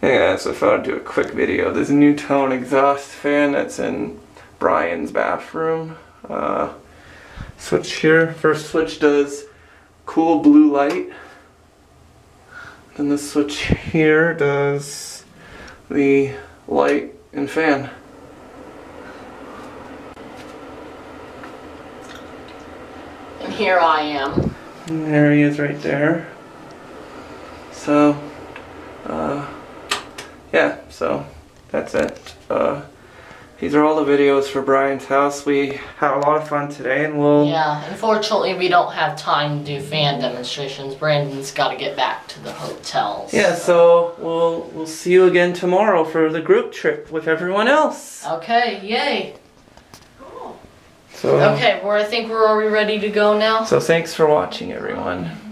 Hey guys, so I thought I'd do a quick video. There's a NuTone exhaust fan that's in Brian's bathroom. Uh, switch here. First switch does cool blue light. Then the switch here does the light and fan. And here I am. And there he is right there. So, yeah, so that's it. Uh, these are all the videos for Brian's house. We had a lot of fun today and we'll Yeah, unfortunately we don't have time to do fan demonstrations. Brandon's got to get back to the hotel. Yeah, so we'll we'll see you again tomorrow for the group trip with everyone else. Okay, yay. So Okay, well I think we're already ready to go now. So thanks for watching everyone.